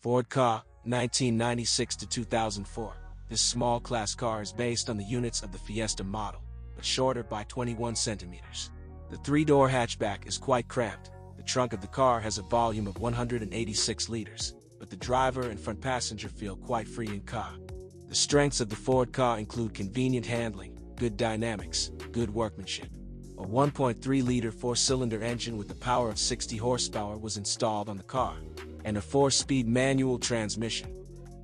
Ford Ka, 1996 to 2004. This small class car is based on the units of the Fiesta model, but shorter by 21 centimeters. The three-door hatchback is quite cramped. The trunk of the car has a volume of 186 liters, but the driver and front passenger feel quite free in Ka. The strengths of the Ford Ka include convenient handling, good dynamics, good workmanship. A 1.3-liter four-cylinder engine with a power of 60 horsepower was installed on the car, and a four-speed manual transmission.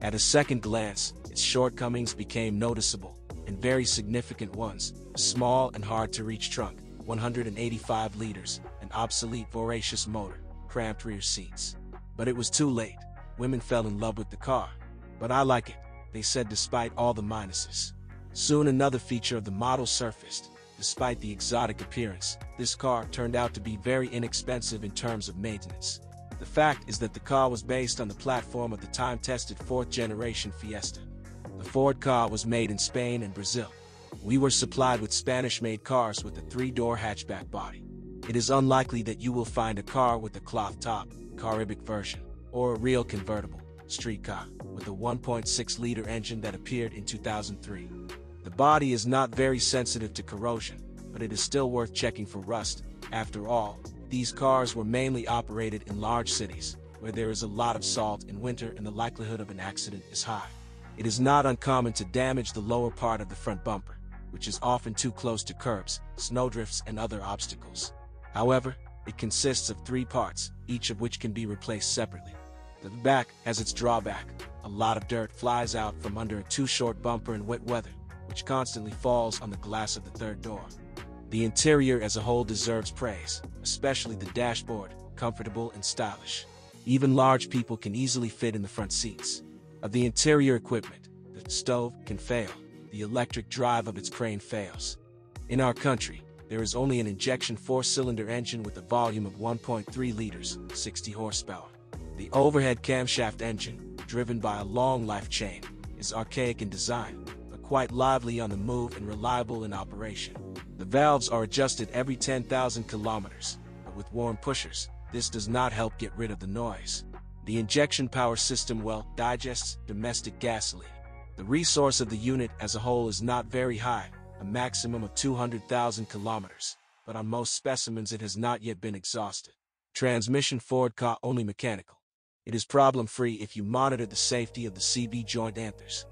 At a second glance, its shortcomings became noticeable, and very significant ones. A small and hard-to-reach trunk, 185 liters, an obsolete voracious motor, cramped rear seats. But it was too late. Women fell in love with the car. But I like it, they said despite all the minuses. Soon another feature of the model surfaced. Despite the exotic appearance, this car turned out to be very inexpensive in terms of maintenance. The fact is that the car was based on the platform of the time-tested fourth-generation Fiesta. The Ford Ka was made in Spain and Brazil. We were supplied with Spanish-made cars with a three-door hatchback body. It is unlikely that you will find a car with a cloth top, Caribic version, or a real convertible, StreetKa, with a 1.6-liter engine that appeared in 2003. The body is not very sensitive to corrosion, but it is still worth checking for rust. After all, these cars were mainly operated in large cities, where there is a lot of salt in winter and the likelihood of an accident is high. It is not uncommon to damage the lower part of the front bumper, which is often too close to curbs, snowdrifts, and other obstacles. However, it consists of three parts, each of which can be replaced separately. The back has its drawback. A lot of dirt flies out from under a too short bumper in wet weather, which constantly falls on the glass of the third door. The interior as a whole deserves praise, especially the dashboard, comfortable and stylish. Even large people can easily fit in the front seats. Of the interior equipment, the stove can fail. The electric drive of its crane fails. In our country, there is only an injection four-cylinder engine with a volume of 1.3 liters, 60 horsepower. The overhead camshaft engine, driven by a long life chain, is archaic in design, but quite lively on the move and reliable in operation. The valves are adjusted every 10,000 kilometers, but with worn pushers, this does not help get rid of the noise. The injection power system well digests domestic gasoline. The resource of the unit as a whole is not very high, a maximum of 200,000 kilometers, but on most specimens it has not yet been exhausted. Transmission Ford Ka only mechanical. It is problem-free if you monitor the safety of the CV joint anthers.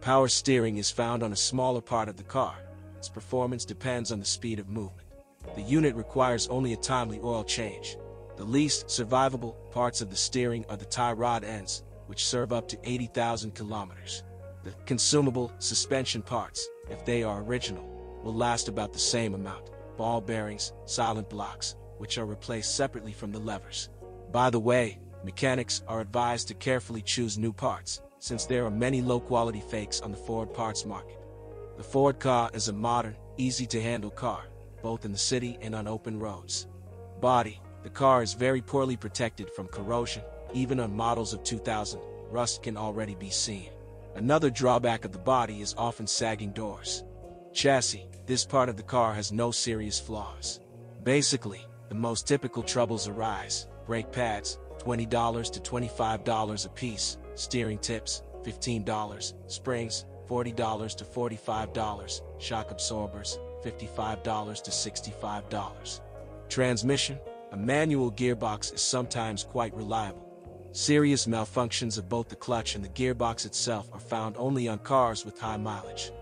Power steering is found on a smaller part of the car, its performance depends on the speed of movement. The unit requires only a timely oil change. The least survivable parts of the steering are the tie rod ends, which serve up to 80,000 kilometers. The consumable suspension parts, if they are original, will last about the same amount. Ball bearings, silent blocks, which are replaced separately from the levers. By the way, mechanics are advised to carefully choose new parts, since there are many low-quality fakes on the Ford parts market. The Ford Ka is a modern, easy-to-handle car, both in the city and on open roads. Body. The car is very poorly protected from corrosion, even on models of 2000, rust can already be seen. Another drawback of the body is often sagging doors. Chassis. This part of the car has no serious flaws. Basically, the most typical troubles arise. Brake pads, $20 to $25 a piece. Steering tips, $15. Springs, $40 to $45, shock absorbers, $55 to $65. Transmission, a manual gearbox is sometimes quite reliable. Serious malfunctions of both the clutch and the gearbox itself are found only on cars with high mileage.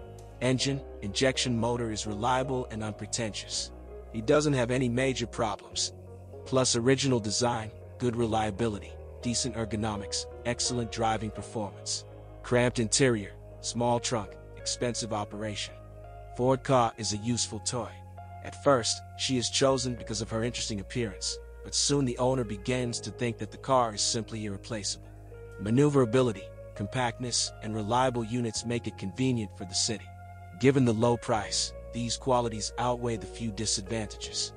Engine, injection motor is reliable and unpretentious. He doesn't have any major problems. Plus original design, good reliability, decent ergonomics, excellent driving performance. Cramped interior, Small trunk, expensive operation. Ford Ka is a useful toy. At first, she is chosen because of her interesting appearance, but soon the owner begins to think that the car is simply irreplaceable. Maneuverability, compactness, and reliable units make it convenient for the city. Given the low price, these qualities outweigh the few disadvantages.